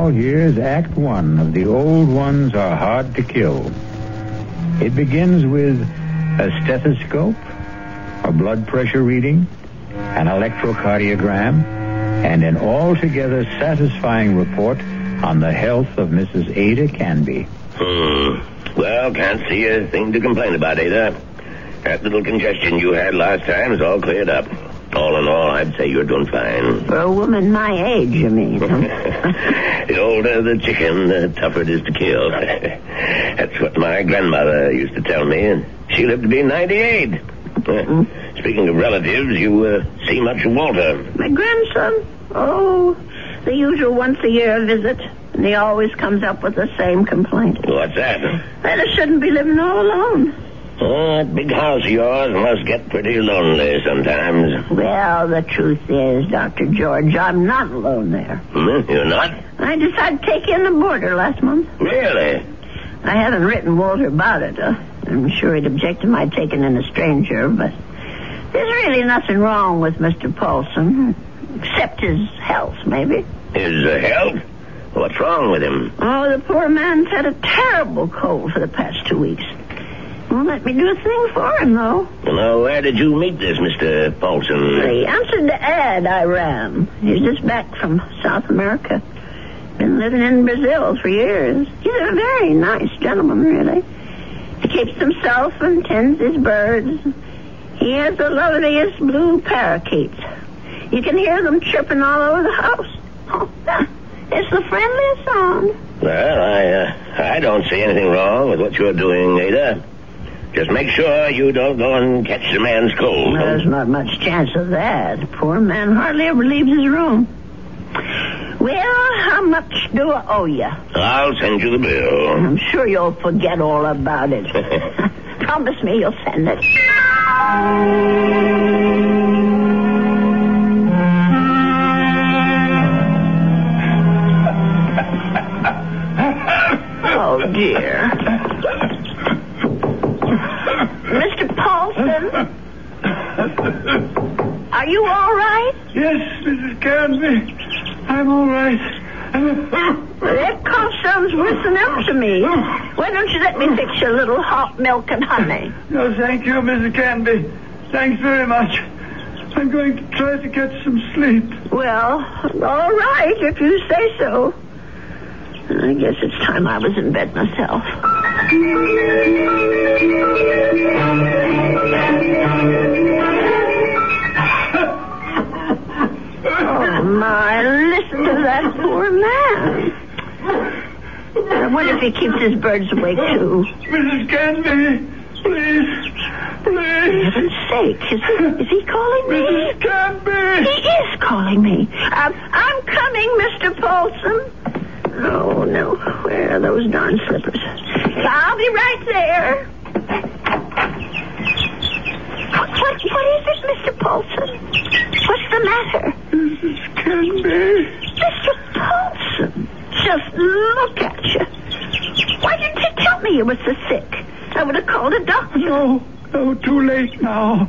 now, here's Act One of The Old Ones Are Hard to Kill. It begins with a stethoscope, a blood pressure reading, an electrocardiogram, and an altogether satisfying report on the health of Mrs. Ada Canby. Hmm. Well, can't see a thing to complain about, Ada. That little congestion you had last time is all cleared up. All in all, I'd say you're doing fine. For a woman my age, you mean? the older the chicken, the tougher it is to kill. That's what my grandmother used to tell me, and she lived to be 98. Uh, speaking of relatives, you uh, see much of Walter. My grandson? Oh, the usual once a year visit. And he always comes up with the same complaint. What's that? That I shouldn't be living all alone. Oh, that big house of yours must get pretty lonely sometimes. Well, the truth is, Dr. George, I'm not alone there. Hmm, You're not? I decided to take in the boarder last month. Really? I haven't written Walter about it. Uh, I'm sure he'd object to my taking in a stranger, but there's really nothing wrong with Mr. Paulson, except his health, maybe. His uh, health? What's wrong with him? Oh, the poor man's had a terrible cold for the past two weeks. Won't let me do a thing for him, though. Now, where did you meet this Mr. Paulson? He answered the ad I ran. He's just back from South America. Been living in Brazil for years. He's a very nice gentleman, really. He keeps himself and tends his birds. He has the loveliest blue parakeets. You can hear them chirping all over the house. Oh, it's the friendliest sound. Well, I, uh, I don't see anything wrong with what you're doing, Ada. Just make sure you don't go and catch the man's cold. There's not much chance of that. Poor man hardly ever leaves his room. Well, how much do I owe you? I'll send you the bill. I'm sure you'll forget all about it. Promise me you'll send it. Oh, dear. Mr. Paulson? Are you all right? Yes, Mrs. Canby. I'm all right. That cough sounds worse than ever to me. Why don't you let me fix you a little hot milk and honey? No, thank you, Mrs. Canby. Thanks very much. I'm going to try to get some sleep. Well, all right, if you say so. I guess it's time I was in bed myself. Oh, my, listen to that poor man. I wonder if he keeps his birds awake, too. Mrs. Canby, please, please. For heaven's sake, is he, is he calling me? Mrs. Canby. He is calling me. Um, I'm coming, Mr. Paulson. Oh, no. Where are those darn slippers? I'll be right there. What, what, what is it, Mr. Paulson? What's the matter? Mrs. Canby. Mr. Paulson, just look at you. Why didn't you tell me you were so sick? I would have called a doctor. No, no, too late now.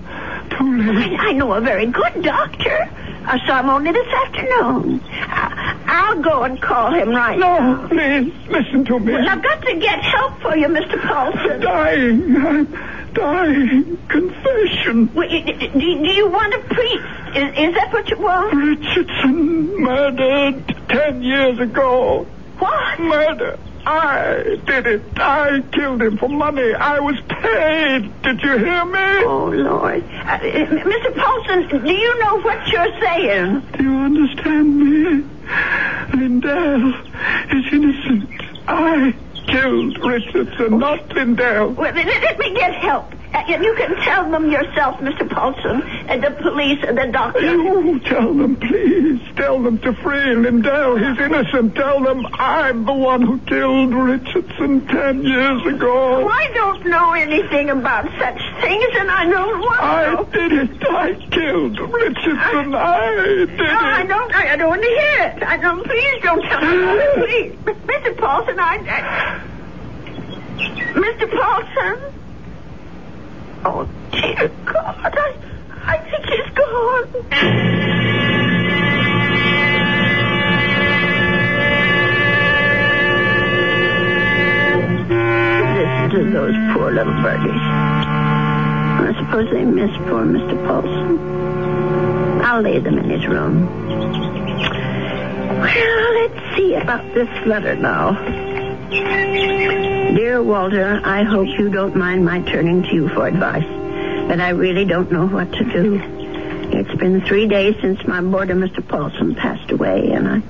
Too late. I, I know a very good doctor. I saw him only this afternoon. I, I'll go and call him right No, now. please, listen to me. Well, I've got to get help for you, Mr. I'm dying. I'm dying. Confession. Well, do, do do you want a priest? Is, is that what you want? Richardson murdered ten years ago. What? Murder. I did it. I killed him for money. I was paid. Did you hear me? Oh, Lord. Uh, Mr. Paulson, do you know what you're saying? Do you understand me? Lindell is innocent. I killed Richardson, not Lindell. Well, let, let me get help. Uh, you can tell them yourself, Mr. Paulson, and the police and the doctor. You tell them, please. Tell them to free Lindell. He's innocent. Tell them I'm the one who killed Richardson ten years ago. I don't know anything about such things, and I don't want to. I did it. I killed Richardson. I did No, I don't. I, I don't want to hear it. I don't. Please don't tell me. Please, Mr. Paulson. I, I. Mr. Paulson. Oh, dear God, I, I think he's gone. Listen to those poor little birdies. I suppose they miss poor Mr. Paulson. I'll leave them in his room. Well, let's see about this letter now. Dear Walter, I hope you don't mind my turning to you for advice, but I really don't know what to do. It's been three days since my boarder, Mr. Paulson, passed away, and I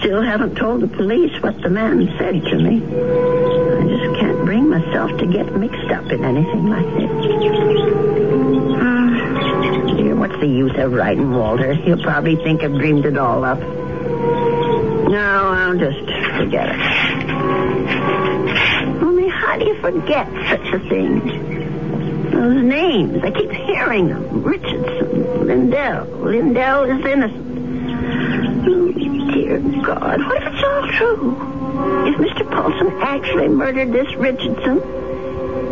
still haven't told the police what the man said to me. I just can't bring myself to get mixed up in anything like this. Ah, dear, what's the use of writing Walter? He'll probably think I've dreamed it all up. No, I'll just forget it. How do you forget such a thing? Those names, I keep hearing them. Richardson, Lindell. Lindell is innocent. Oh, dear God, what if it's all true? If Mr. Paulson actually murdered this Richardson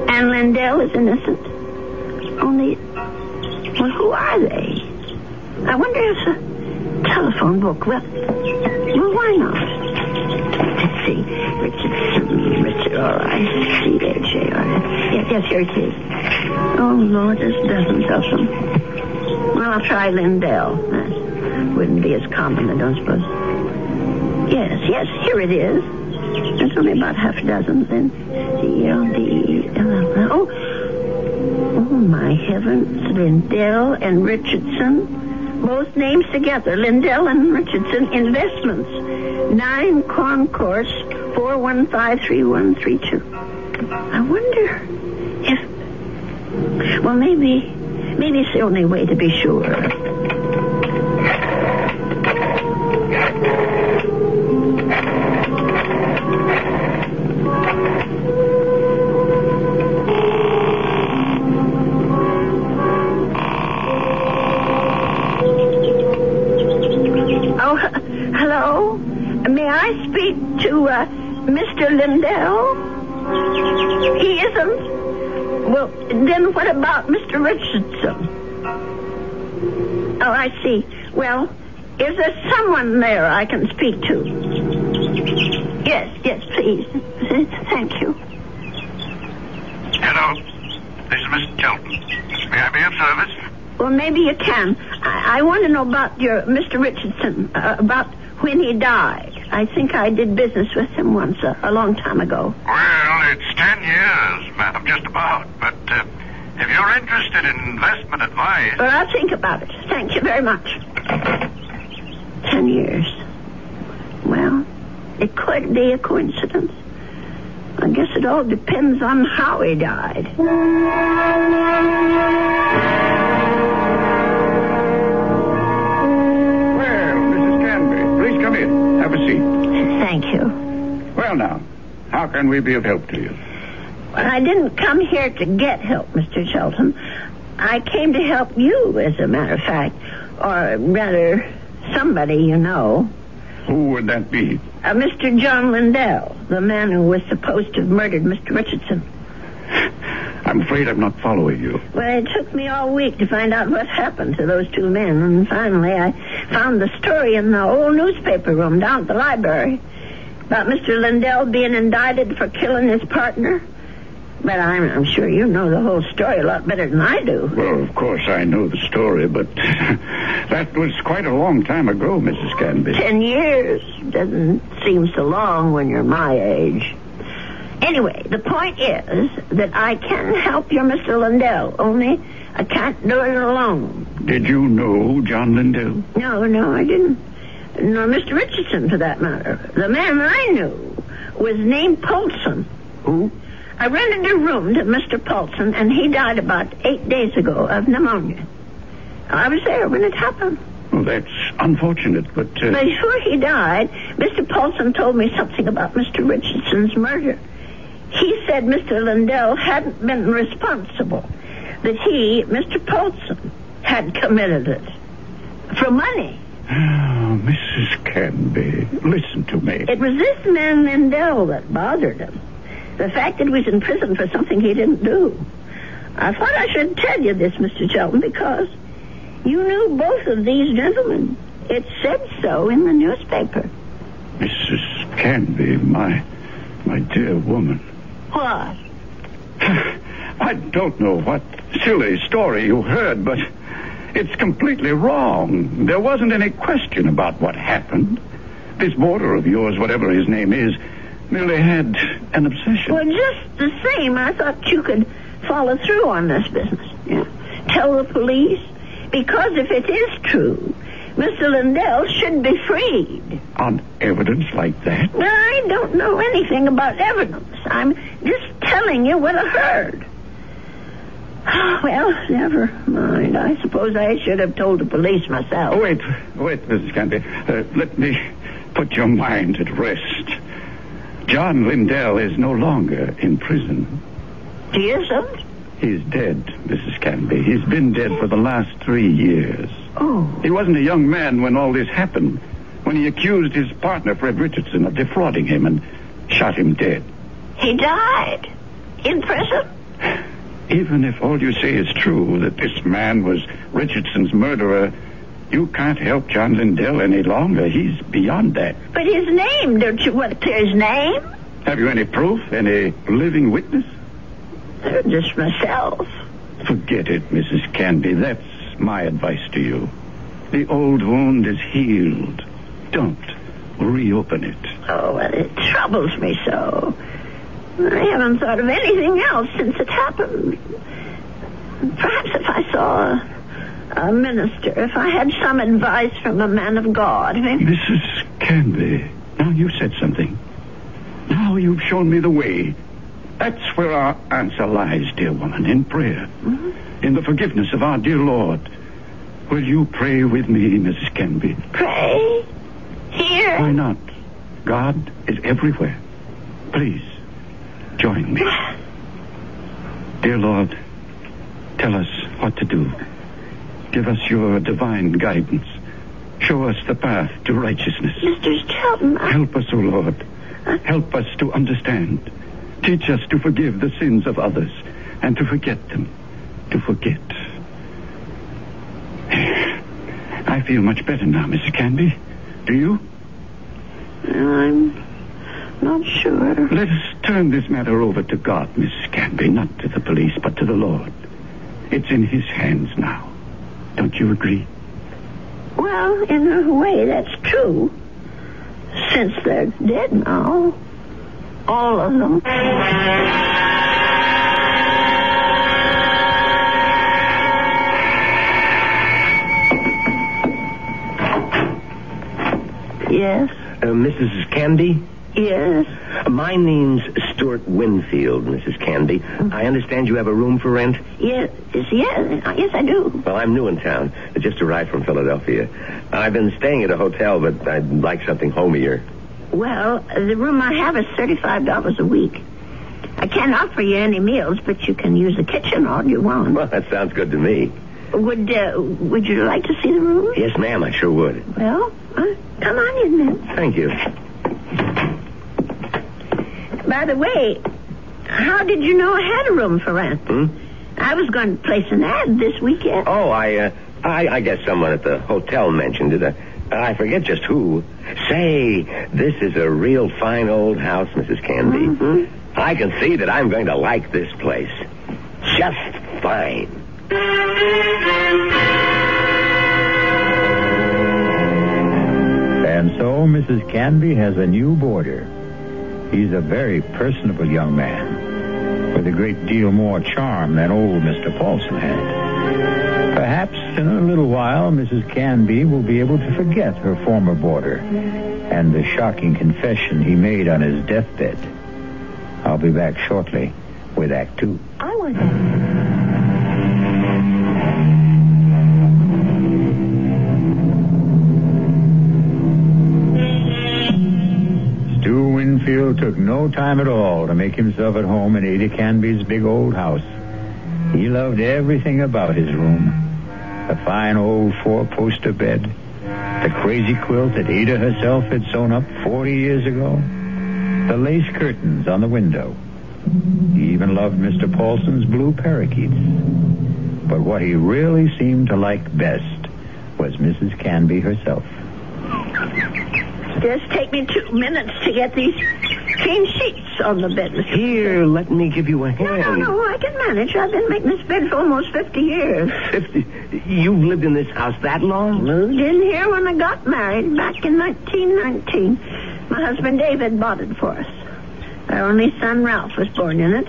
and Lindell is innocent? Only, well, who are they? I wonder if a telephone book, well, well, why not? See. Richardson, Richard, all right. C-H-A-R. Yes, yes, here it is. Oh, Lord, there's dozens of them. Well, I'll try Lindell. That wouldn't be as common, I don't suppose. Yes, yes, here it is. There's only about half a dozen then. C-L-D-E-L-L. Uh, oh, oh, my heavens. Lindell and Richardson. Both names together. Lindell and Richardson Investments. 9 Concourse 4153132. I wonder if... Well, maybe... Maybe it's the only way to be sure. Someone there I can speak to? Yes, yes, please. Thank you. Hello. This is Mr. Shelton. May I be of service? Well, maybe you can. I, I want to know about your Mr. Richardson, uh, about when he died. I think I did business with him once, uh, a long time ago. Well, it's ten years, madam, just about. But uh, if you're interested in investment advice, Well, I'll think about it. Thank you very much. Ten years. Well, it could be a coincidence. I guess it all depends on how he died. Well, Mrs. Canby, please come in. Have a seat. Thank you. Well, now, how can we be of help to you? Well, I didn't come here to get help, Mr. Shelton. I came to help you, as a matter of fact. Or rather, somebody you know. Who would that be? Uh, Mr. John Lindell, the man who was supposed to have murdered Mr. Richardson. I'm afraid I'm not following you. Well, it took me all week to find out what happened to those two men, and finally I found the story in the old newspaper room down at the library about Mr. Lindell being indicted for killing his partner. But I'm, I'm sure you know the whole story a lot better than I do. Well, of course I know the story, but that was quite a long time ago, Mrs. Canby. Ten years doesn't seem so long when you're my age. Anyway, the point is that I can help you, Mr. Lindell, only I can't do it alone. Did you know John Lindell? No, no, I didn't. Nor Mr. Richardson, for that matter. The man I knew was named Paulson. Who? I rented a room to Mr. Paulson, and he died about eight days ago of pneumonia. I was there when it happened. Oh, that's unfortunate, but uh, Before he died, Mr. Paulson told me something about Mr. Richardson's murder. He said Mr. Lindell hadn't been responsible, that he, Mr. Paulson, had committed it. For money. Oh, Mrs. Canby, listen to me. It was this man Lindell that bothered him. The fact that he was in prison for something he didn't do. I thought I should tell you this, Mr. Shelton, because you knew both of these gentlemen. It said so in the newspaper. Mrs. Canby, my my dear woman. What? I don't know what silly story you heard, but it's completely wrong. There wasn't any question about what happened. This boarder of yours, whatever his name is, merely had an obsession. Well, just the same, I thought you could follow through on this business. Yeah. Tell the police. Because if it is true, Mr. Lindell should be freed. On evidence like that? Well, I don't know anything about evidence. I'm just telling you what I heard. Well, never mind. I suppose I should have told the police myself. Oh, wait, wait, Mrs. Canby. Uh, let me put your mind at rest. John Lindell is no longer in prison. He isn't? He's dead, Mrs. Canby. He's been dead for the last three years. Oh. He wasn't a young man when all this happened, when he accused his partner, Fred Richardson, of defrauding him and shot him dead. He died? In prison? Even if all you say is true, that this man was Richardson's murderer, you can't help John Lindell any longer. He's beyond that. But his name, don't you want to his name? Have you any proof? Any living witness? Uh, Just myself. Forget it, Mrs. Canby. That's my advice to you. The old wound is healed. Don't reopen it. Oh, well, it troubles me so. I haven't thought of anything else since it happened. Perhaps if I saw a, a minister, if I had some advice from a man of God. Eh? maybe- Mrs. Canby, now you said something. Now you've shown me the way. That's where our answer lies, dear woman, in prayer. Mm-hmm. In the forgiveness of our dear Lord. Will you pray with me, Mrs. Canby? Pray? Here? Why not? God is everywhere. Please, join me. Dear Lord, tell us what to do. Give us your divine guidance. Show us the path to righteousness. Mr. Shelton, I... Help us, O Lord. Help us to understand. Teach us to forgive the sins of others and to forget them. To forget. I feel much better now, Mrs. Canby. Do you? I'm not sure. Let us turn this matter over to God, Mrs. Canby, not to the police, but to the Lord. It's in His hands now. Don't you agree? Well, in a way, that's true. Since they're dead now. All of them. Yes, Uh, Mrs. Candy? Yes. My name's Stuart Winfield, Mrs. Candy. I understand you have a room for rent? Yes, yes, yes, I do. Well, I'm new in town. I just arrived from Philadelphia. I've been staying at a hotel, but I'd like something homier. Well, the room I have is $35 a week. I can't offer you any meals, but you can use the kitchen all you want. Well, that sounds good to me. Would uh, Would you like to see the room? Yes, ma'am, I sure would. Well, uh, come on in then. Thank you. By the way, how did you know I had a room for rent? Hmm? I was going to place an ad this weekend. Oh, I, uh, I, I guess someone at the hotel mentioned it. Uh, I forget just who. Say, this is a real fine old house, Mrs. Candy. Mhm. I can see that I'm going to like this place. Just fine. And so Mrs. Canby has a new boarder. He's a very personable young man with a great deal more charm than old Mr. Paulson had. Perhaps in a little while Mrs. Canby will be able to forget her former boarder and the shocking confession he made on his deathbed. I'll be back shortly with Act Two. I want. No time at all to make himself at home in Ada Canby's big old house. He loved everything about his room. The fine old four-poster bed, the crazy quilt that Ada herself had sewn up 40 years ago, the lace curtains on the window. He even loved Mr. Paulson's blue parakeets. But what he really seemed to like best was Mrs. Canby herself. Just take me two minutes to get these clean sheets on the bed, Mr. Here, let me give you a hand. No, no, no, I can manage. I've been making this bed for almost 50 years. Fifty. You've lived in this house that long? Moved in here when I got married back in 1919. My husband David bought it for us. Our only son Ralph was born in it.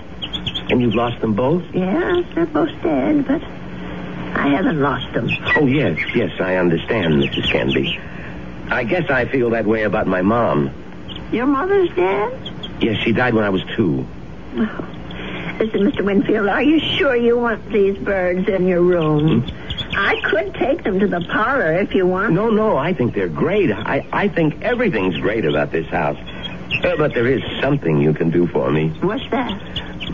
And you've lost them both? Yes, they're both dead, but I haven't lost them. Oh, yes, yes, I understand, Mrs. Canby. I guess I feel that way about my mom. Your mother's dead? Yes, she died when I was two. Oh. Listen, Mr. Winfield, are you sure you want these birds in your room? I could take them to the parlor if you want. No, no, I think they're great. I, I think everything's great about this house. Uh, but there is something you can do for me. What's that?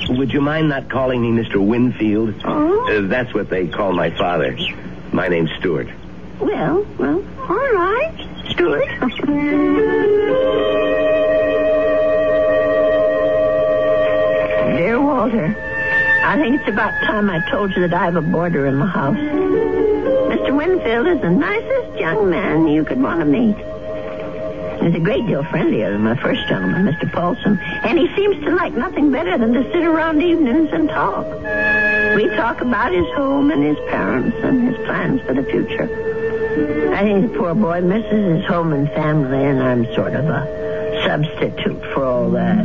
Would you mind not calling me Mr. Winfield? Oh? Uh, that's what they call my father. My name's Stuart. Well, well, all right, Stuart. I think it's about time I told you that I have a boarder in the house. Mr. Winfield is the nicest young man you could want to meet. He's a great deal friendlier than my first gentleman, Mr. Paulson, and he seems to like nothing better than to sit around evenings and talk. We talk about his home and his parents and his plans for the future. I think the poor boy misses his home and family, and I'm sort of a substitute for all that.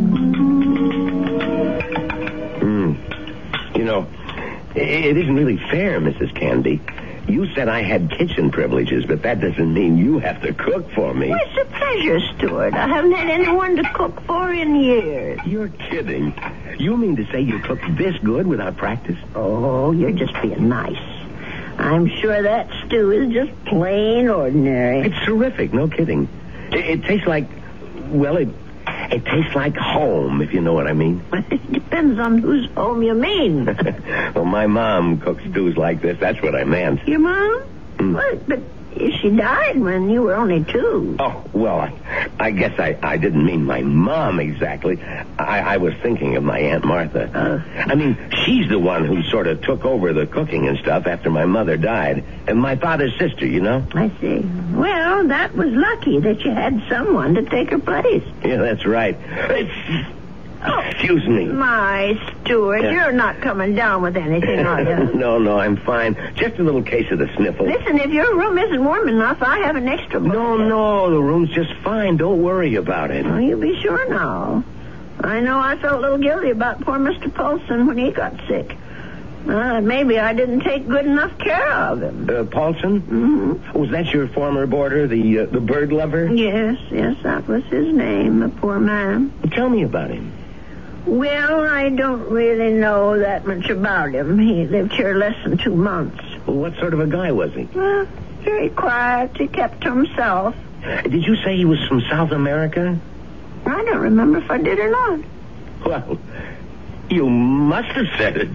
You know, it isn't really fair, Mrs. Canby. You said I had kitchen privileges, but that doesn't mean you have to cook for me. Well, it's a pleasure, Stuart. I haven't had anyone to cook for in years. You're kidding. You mean to say you cook this good without practice? Oh, you're just being nice. I'm sure that stew is just plain ordinary. It's terrific, no kidding. It, it tastes like, well, it it tastes like home, if you know what I mean. Well, It depends on whose home you mean. well, my mom cooks stews like this. That's what I meant. Your mom? Mm. What? But she died when you were only two. Oh, well, I, I guess I, I didn't mean my mom exactly. I, I was thinking of my Aunt Martha. Uh. I mean, she's the one who sort of took over the cooking and stuff after my mother died. And my father's sister, you know? I see. Well, that was lucky that you had someone to take her place. Yeah, that's right. Excuse me. My Stuart, Yeah. you're not coming down with anything, are you? no, no, I'm fine. Just a little case of the sniffles. Listen, if your room isn't warm enough, I have an extra. No, no, the room's just fine. Don't worry about it. Well, you be sure now. I know I felt a little guilty about poor Mr. Paulson when he got sick. Uh, maybe I didn't take good enough care of him. Uh, Paulson? hmm Was that your former boarder, the uh, the bird lover? Yes, yes, that was his name, the poor man. Tell me about him. Well, I don't really know that much about him. He lived here less than two months. Well, what sort of a guy was he? Well, very quiet. He kept to himself. Did you say he was from South America? I don't remember if I did or not. Well, you must have said it.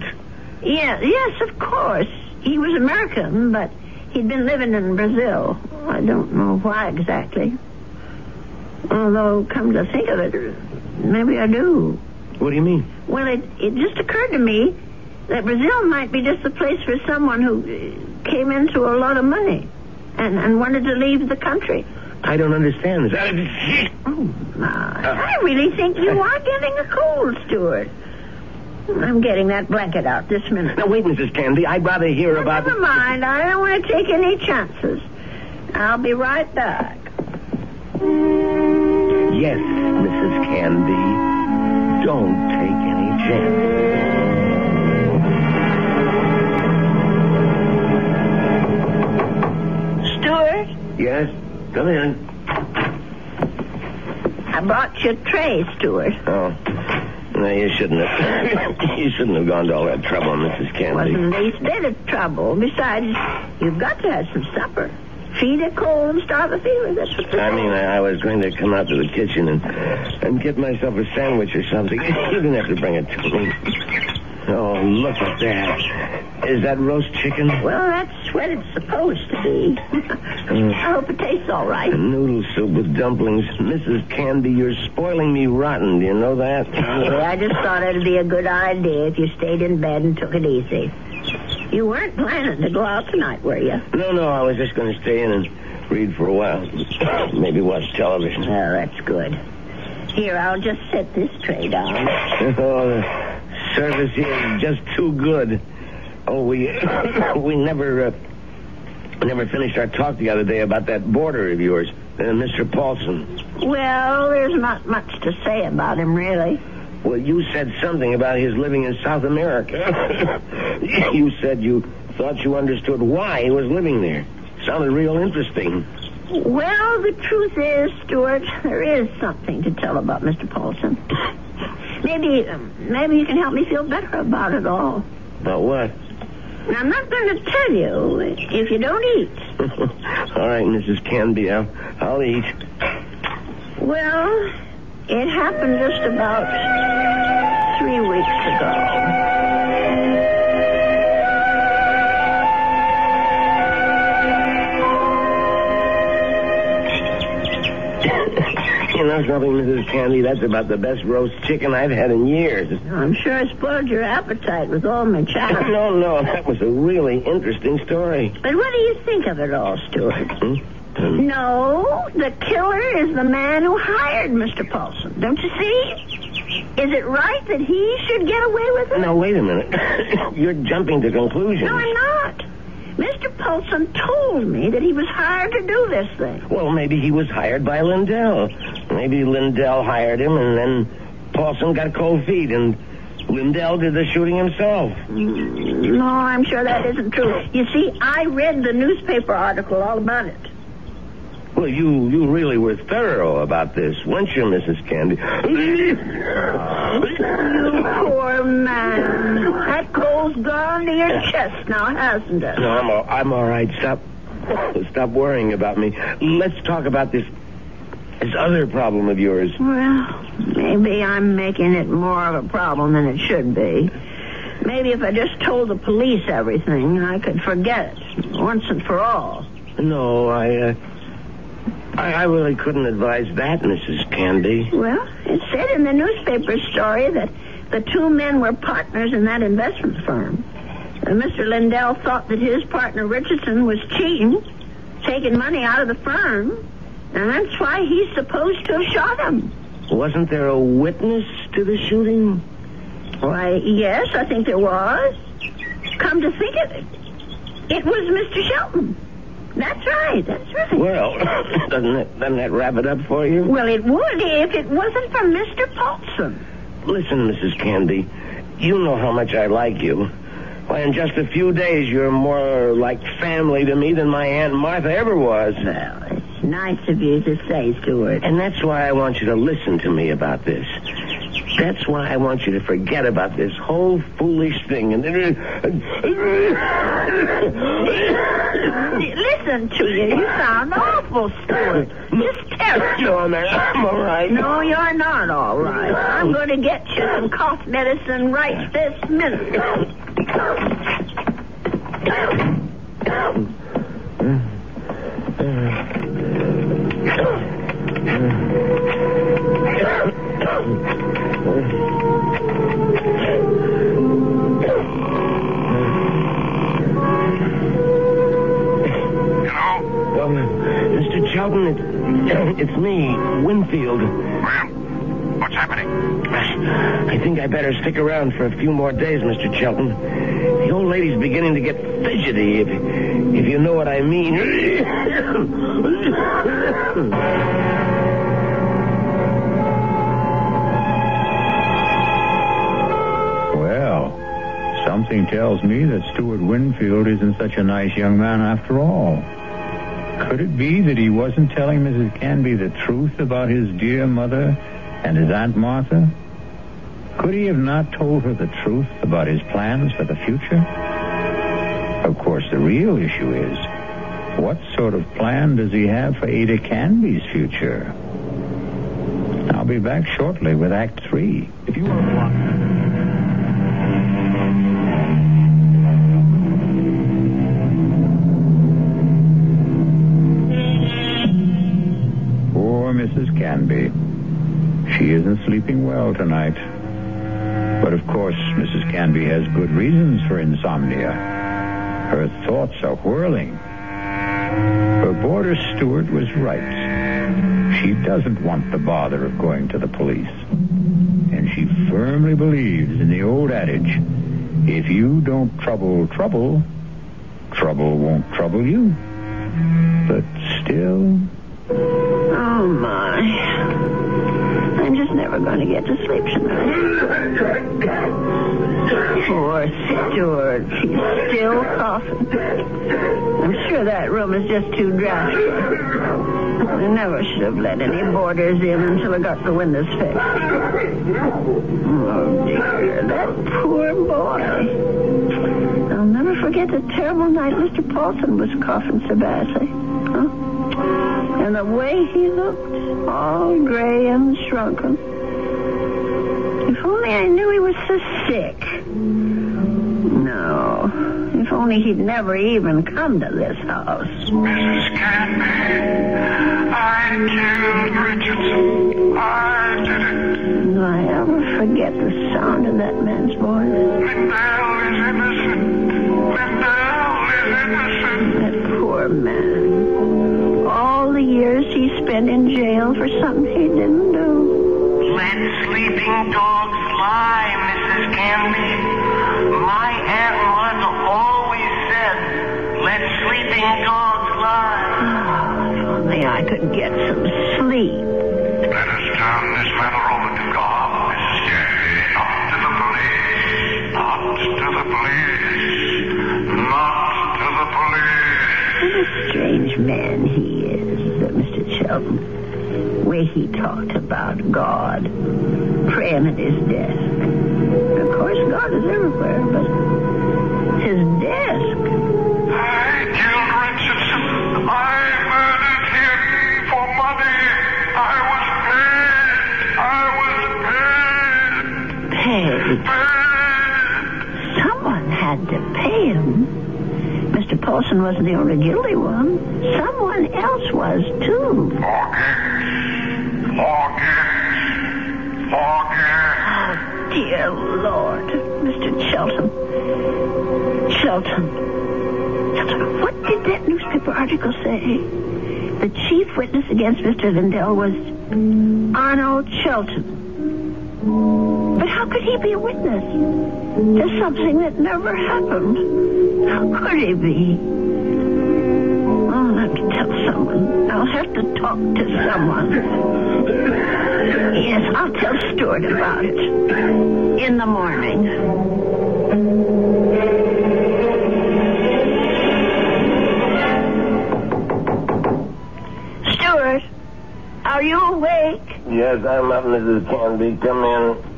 Yeah, yes, of course. He was American, but he'd been living in Brazil. I don't know why exactly. Although, come to think of it, maybe I do. What do you mean? Well, it, it just occurred to me that Brazil might be just the place for someone who uh, came into a lot of money and, and wanted to leave the country. I don't understand. Is that Oh, my. I really think you are getting a cold, Stuart. I'm getting that blanket out this minute. Now, wait, Mrs. Candy. I'd rather hear Well, about... Never mind. I don't want to take any chances. I'll be right back. Yes, Mrs. Candy. Don't take any chances. Stuart, Yes? Come in. I brought you a tray, Stuart. Oh. No, you shouldn't have. you shouldn't have gone to all that trouble, Mrs. Candy. Wasn't the least bit of trouble. Besides, you've got to have some supper. Feed a cold and starve a fever. That's what I mean, I, I was going to come out to the kitchen and and get myself a sandwich or something. You didn't have to bring it to me. Oh, look at that. Is that roast chicken? Well, that's what it's supposed to be. I hope it tastes all right. Noodle soup with dumplings. Mrs. Candy, you're spoiling me rotten. Do you know that? Yeah, I just thought it'd be a good idea if you stayed in bed and took it easy. You weren't planning to go out tonight, were you? No, no, I was just going to stay in and read for a while. Maybe watch television. Oh, that's good. Here, I'll just set this tray down. Oh, the service here is just too good. Oh, we we never uh, never finished our talk the other day about that border of yours, uh, Mr. Paulson. Well, there's not much to say about him, really. Well, you said something about his living in South America. you said you thought you understood why he was living there. Sounded real interesting. Well, the truth is, Stuart, there is something to tell about Mr. Paulson. Maybe, um, maybe you can help me feel better about it all. About what? And I'm not going to tell you if you don't eat. All right, Mrs. Canby, I'll, I'll eat. Well, it happened just about three weeks ago. You know something, Mrs. Candy? That's about the best roast chicken I've had in years. I'm sure I spoiled your appetite with all my chatter. No, no, that was a really interesting story. But what do you think of it all, Stuart? Hmm? No, the killer is the man who hired Mr. Paulson. Don't you see? Is it right that he should get away with it? Now, wait a minute. You're jumping to conclusions. No, I'm not. Mr. Paulson told me that he was hired to do this thing. Well, maybe he was hired by Lindell. Maybe Lindell hired him, and then Paulson got cold feet, and Lindell did the shooting himself. Mm, No, I'm sure that isn't true. You see, I read the newspaper article all about it. Well, you you really were thorough about this, weren't you, Mrs. Candy? You poor man. That cold's gone to your chest now, hasn't it? No, I'm all, I'm all right. Stop stop worrying about me. Let's talk about this this other problem of yours. Well, maybe I'm making it more of a problem than it should be. Maybe if I just told the police everything, I could forget it once and for all. No, I uh, I, I really couldn't advise that, Mrs. Candy. Well, it said in the newspaper story that the two men were partners in that investment firm. Uh, and Mr. Lindell thought that his partner Richardson was cheating, taking money out of the firm, and that's why he's supposed to have shot him. Wasn't there a witness to the shooting? Why, yes, I think there was. Come to think of it, it was Mr. Shelton. That's right, that's right. Well, doesn't that doesn't that wrap it up for you? Well, it would if it wasn't for Mr. Paulson. Listen, Mrs. Candy, you know how much I like you. Why, in just a few days, you're more like family to me than my Aunt Martha ever was. Well, it's nice of you to say, Stuart. And that's why I want you to listen to me about this. That's why I want you to forget about this whole foolish thing. And Listen to you. You sound awful, Stuart. Just terrible. No, I'm, I'm all right. No, you're not all right. I'm going to get you some cough medicine right this minute. Mr. Shelton, it's, it's me, Winfield. Well, what's happening? I think I better stick around for a few more days, Mr. Shelton. The old lady's beginning to get fidgety, if, if you know what I mean. Well, something tells me that Stuart Winfield isn't such a nice young man after all. Could it be that he wasn't telling Mrs. Canby the truth about his dear mother and his Aunt Martha? Could he have not told her the truth about his plans for the future? Of course, the real issue is, what sort of plan does he have for Ada Canby's future? I'll be back shortly with Act Three. If you want to well tonight. But of course, Mrs. Canby has good reasons for insomnia. Her thoughts are whirling. Her boarder Stuart was right. She doesn't want the bother of going to the police. And she firmly believes in the old adage if you don't trouble trouble, trouble won't trouble you. But still. Oh, my. I'm just never going to get to sleep tonight. Poor Stuart. He's still coughing. I'm sure that room is just too drafty. I never should have let any boarders in until I got the windows fixed. Oh, dear. That poor boy. I'll never forget the terrible night Mr. Paulson was coughing so badly. Huh? And the way he looked, all gray and shrunken. If only I knew he was so sick. No. If only he'd never even come to this house. Mrs. Canby, I killed Richardson. I did it. Do I ever forget the sound of that man's voice? Lindell is innocent. Lindell is innocent. That poor man. All the years he spent in jail for something he didn't do. Let sleeping dogs lie, Mrs. Canby. My Aunt Martha always said, let sleeping dogs lie. Oh, if only I could get some sleep. Let us turn this matter over to God, Mrs. Canby. Not to the police. Not to the police. Shelton. Way he talked about God, praying at his desk. Of course, God is everywhere, but his desk. Paulson wasn't the only guilty one. Someone else was, too. Forget. Forget. Oh, dear Lord. Mr. Shelton. Shelton. Shelton, what did that newspaper article say? The chief witness against Mr. Lindell was Arnold Shelton. But how could he be a witness to something that never happened? How could he be? I'll have to tell someone. I'll have to talk to someone. Yes, I'll tell Stuart about it. In the morning. Stuart, are you awake? Yes, I'm up, Mrs. Canby. Come in.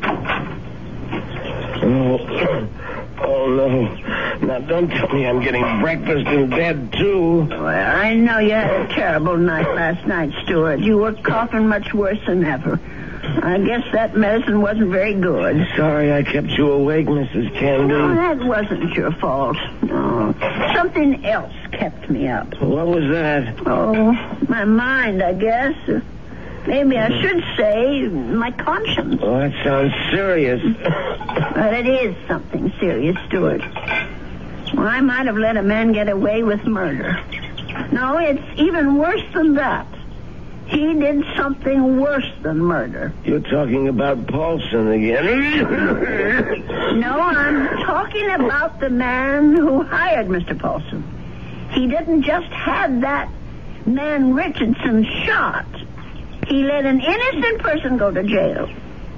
Oh, oh no. Now, don't tell me I'm getting breakfast in bed, too. Well, I know you had a terrible night last night, Stuart. You were coughing much worse than ever. I guess that medicine wasn't very good. Sorry I kept you awake, Mrs. No, that wasn't your fault. No. Something else kept me up. What was that? Oh, my mind, I guess. Maybe I hmm. should say my conscience. Oh, that sounds serious. But it is something serious, Stuart. Well, I might have let a man get away with murder. No, it's even worse than that. He did something worse than murder. You're talking about Paulson again. No, I'm talking about the man who hired Mr. Paulson. He didn't just have that man Richardson shot. He let an innocent person go to jail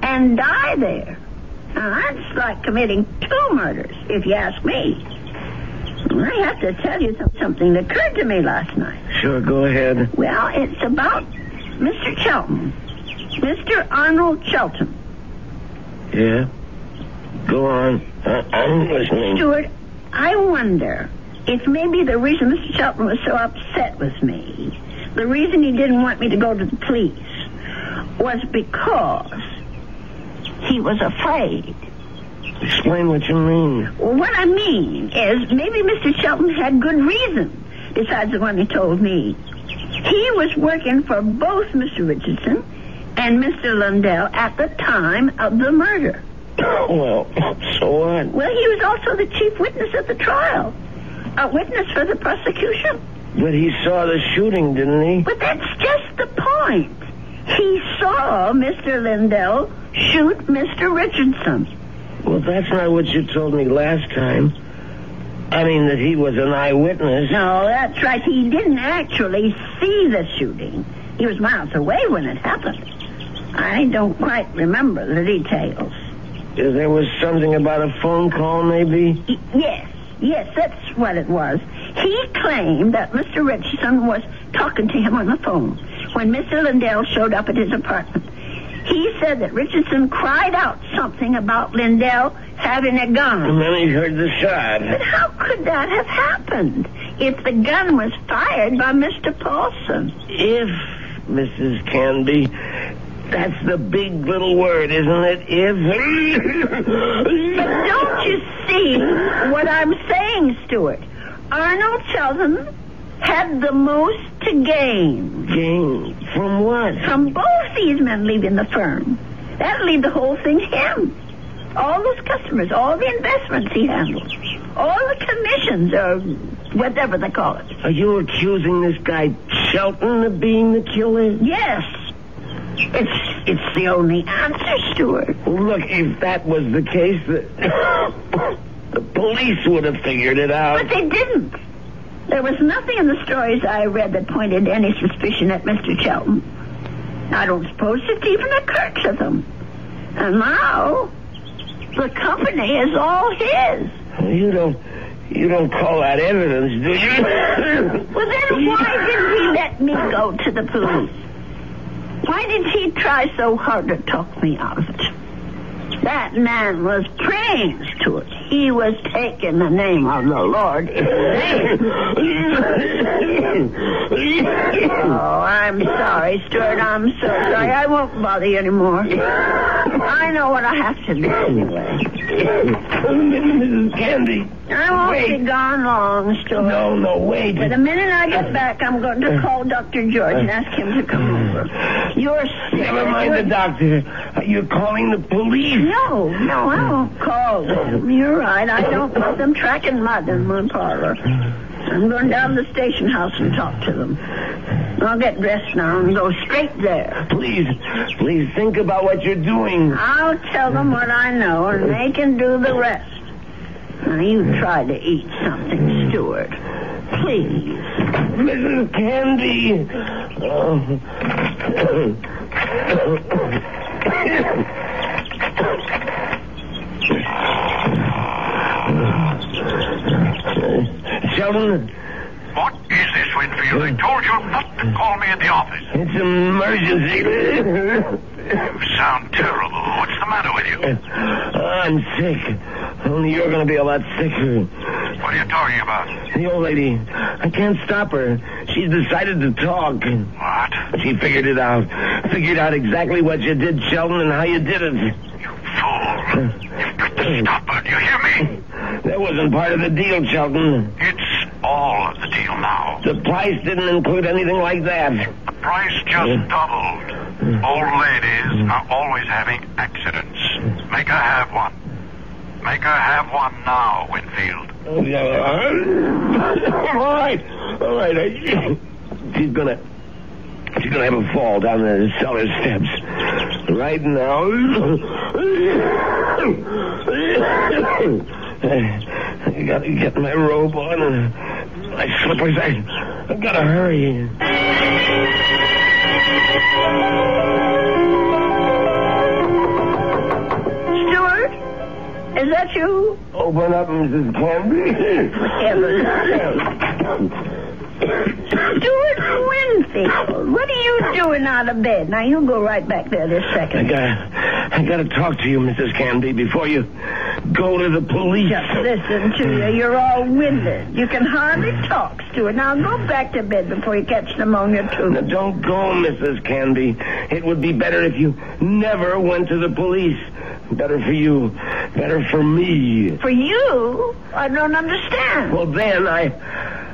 and die there. Now, that's like committing two murders, if you ask me. I have to tell you something that occurred to me last night. sure, go ahead. Well, it's about Mr. Shelton. Mr. Arnold Shelton. Yeah? Go on. I- I'm listening. Stuart, I wonder if maybe the reason Mr. Shelton was so upset with me, the reason he didn't want me to go to the police, was because he was afraid. Explain what you mean. Well, what I mean is maybe Mr. Shelton had good reason besides the one he told me. He was working for both Mr. Richardson and Mr. Lindell at the time of the murder. well, so what? Well, he was also the chief witness at the trial, a witness for the prosecution. But he saw the shooting, didn't he? But that's just the point. He saw Mr. Lindell shoot Mr. Richardson. Well, that's not what you told me last time. I mean that he was an eyewitness. No, that's right. He didn't actually see the shooting. He was miles away when it happened. I don't quite remember the details. There was something about a phone call, maybe? Y- yes, yes, that's what it was. He claimed that Mr. Richardson was talking to him on the phone when Mr. Lindell showed up at his apartment. He said that Richardson cried out something about Lindell having a gun. And then he heard the shot. But how could that have happened if the gun was fired by Mr. Paulson? If, Mrs. Canby, that's the big little word, isn't it? If. But don't you see what I'm saying, Stuart? Arnold Shelton had the most to gain Gain from what? from both these men leaving the firm. That'll leave the whole thing him. All those customers, all the investments he handles, all the commissions, or whatever they call it. Are you accusing this guy Shelton of being the killer? Yes. It's it's the only answer, Stuart. Well, look, if that was the case, the, the police would have figured it out. But they didn't. There was nothing in the stories I read that pointed any suspicion at Mr. Shelton. I don't suppose it even occurred to them. And now, the company is all his. You don't, you don't call that evidence, do you? Well, then why didn't he let me go to the police? Why did he try so hard to talk me out of it? That man was praying to it. He was taking the name of the Lord. Oh, I'm sorry, Stuart. I'm so sorry. I won't bother you anymore. I know what I have to do anyway. Mrs. Canby. I won't Wait. be gone long, Stuart. No, no, wait. But the minute I get back, I'm going to call Dr. George and ask him to come over. You're sick. Never mind the You're- doctor. You're calling the police. No, no, I won't call them. You're right. I don't want them tracking mud in my parlor. I'm going down to the station house and talk to them. I'll get dressed now and go straight there. Please, please think about what you're doing. I'll tell them what I know, and they can do the rest. Now, you try to eat something, Stuart. Please. Mrs. Canby. Shelton, What is this, Winfield? I told you not to call me at the office. it's an emergency. You sound terrible. What's the matter with you? Uh, I'm sick. Only you're going to be a lot sicker. What are you talking about? The old lady, I can't stop her. She's decided to talk. What? She figured it out. Figured out exactly what you did, Shelton, and how you did it. You fool. You've got to stop her. Do you hear me? That wasn't part of the deal, Shelton. It's all of the deal now. The price didn't include anything like that. The price just mm. doubled. Mm. Old ladies mm. are always having accidents. Make her have one. Make her have one now, Winfield. Oh, all right, all right. She's gonna, she's gonna have a fall down the cellar steps right now. I gotta get my robe on my slippers. I, I gotta hurry. In. Stuart? Is that you? Open up, Mrs. Canby. Stuart Winfield, what are you doing out of bed? Now, you go right back there this second. I gotta, I gotta talk to you, Mrs. Canby, before you go to the police. Just listen to you. You're all winded. You can hardly talk, Stuart. Now, go back to bed before you catch pneumonia, Now, too. don't go, Mrs. Canby. It would be better if you never went to the police. Better for you. Better for me. For you? I don't understand. Well, then I.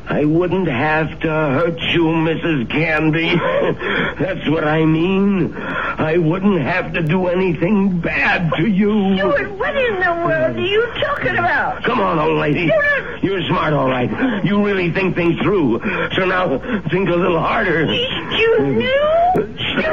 I wouldn't have to hurt you, Mrs. Canby. That's what I mean. I wouldn't have to do anything bad to you. Stuart, what in the world are you talking about? Come on, old lady. Stuart! You're smart, all right. You really think things through. So now think a little harder. You knew?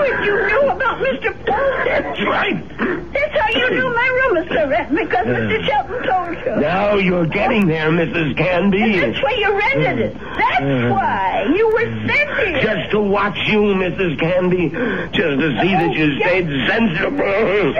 what you knew about Mr. Paulson. That's right. That's how you knew my room was so rent because Mr. Shelton told you. Now you're getting there, Mrs. Canby. That's why you rented it. That's why you were sent here. Just to watch you, Mrs. Canby. Just to see that oh, you stayed sensible.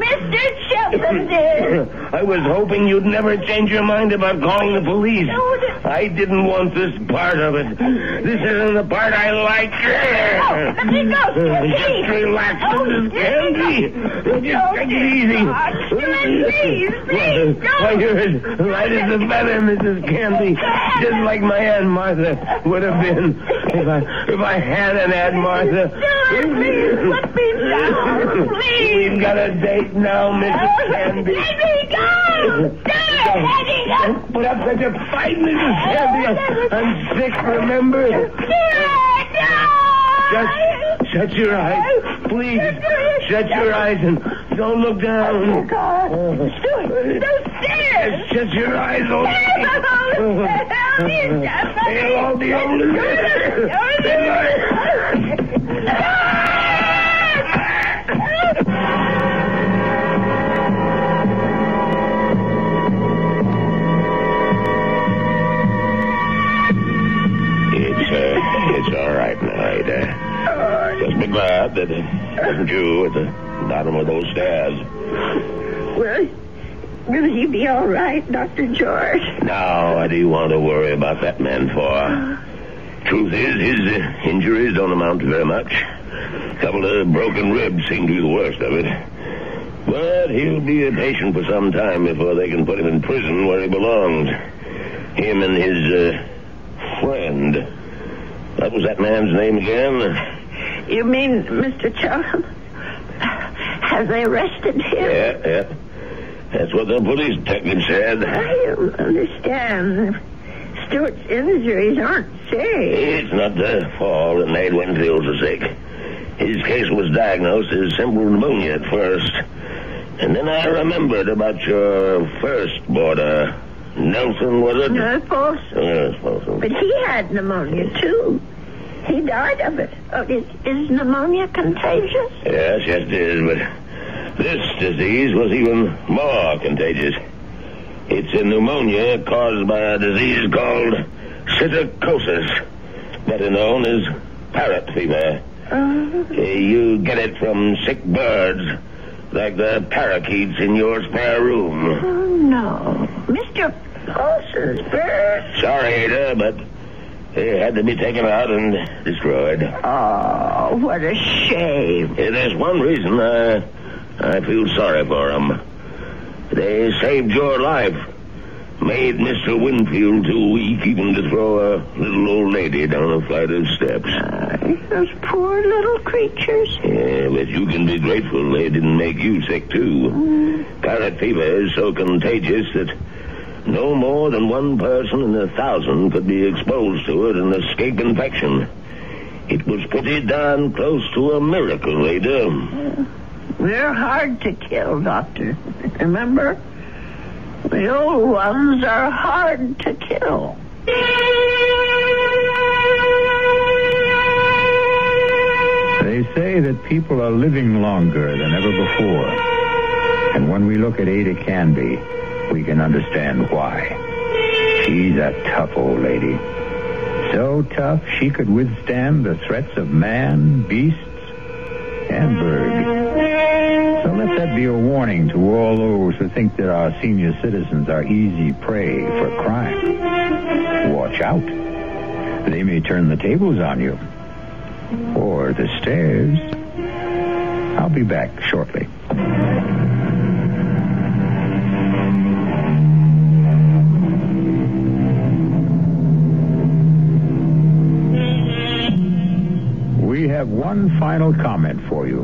Mr. Shelton did. I was hoping you'd never change your mind about calling the police. No, I didn't want this part of it. This isn't the part I like. Oh, let me go. Just relax, Oh, Mrs. Canby. Go. Just Oh, take it easy. Please, please, don't. Why, you're as light as a feather, Mrs. Canby. Just like my Aunt Martha would have been if I if I had an Aunt Martha. Please, let me down. Please. We've got a date now, Mrs. Oh, Canby. let me go. Dad, let me go. Don't put up such a fight, Mrs. Canby. Oh, I'm sick, remember? Just shut your eyes. Please, shut your eyes and don't look Oh, down. God. Stuart, those stairs. Just shut your eyes, old lady. They'll all be over. It's, Glad that it wasn't you at the bottom of those stairs. Will, will he be all right, Dr. George? Now, what do you want to worry about that man for? Truth is, his uh, injuries don't amount to very much. A couple of broken ribs seem to be the worst of it. But he'll be a patient for some time before they can put him in prison where he belongs. Him and his uh, friend. What was that man's name again? You mean Mr. Shelton? Have they arrested him? Yeah, yeah. That's what the police detective said. I don't understand. Stuart's injuries aren't serious. It's not the fall that made Winfield so sick. His case was diagnosed as simple pneumonia at first. And then I remembered about your first boarder. Nelson, was it? No, Paulson. Yes, Nelson. But he had pneumonia, too. He died of it. Oh, is, is pneumonia contagious? Yes, yes, it is, but this disease was even more contagious. It's a pneumonia caused by a disease called psittacosis, better known as parrot fever. Uh, You get it from sick birds, like the parakeets in your spare room. oh, no. Mr. Paulson's bird. Sorry, Ada, but they had to be taken out and destroyed. Oh, what a shame. There's one reason I, I feel sorry for them. They saved your life. Made Mr. Winfield too weak even to throw a little old lady down a flight of steps. Uh, those poor little creatures. Yeah, but you can be grateful they didn't make you sick, too. Parrot fever is so contagious that no more than one person in a thousand could be exposed to it and escape infection. It was pretty darn close to a miracle, Ada. They're hard to kill, Doctor. Remember? The old ones are hard to kill. They say that people are living longer than ever before. And when we look at Ada Canby, we can understand why. She's a tough old lady. So tough she could withstand the threats of man, beasts, and bird. So let that be a warning to all those who think that our senior citizens are easy prey for crime. Watch out. They may turn the tables on you. Or the stairs. I'll be back shortly. One final comment for you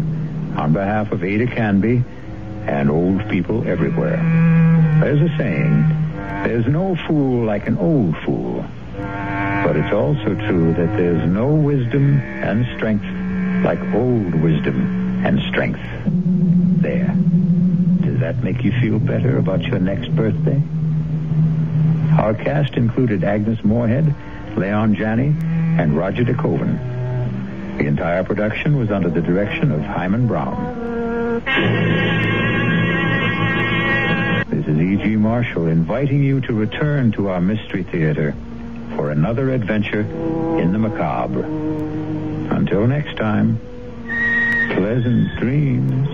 on behalf of Ada Canby and old people everywhere. There's a saying, there's no fool like an old fool. But it's also true that there's no wisdom and strength like old wisdom and strength. There. Does that make you feel better about your next birthday? Our cast included Agnes Moorehead, Leon Janney, and Roger De Koven. The entire production was under the direction of Himan Brown. This is E.G. Marshall inviting you to return to our Mystery Theater for another adventure in the macabre. Until next time, pleasant dreams.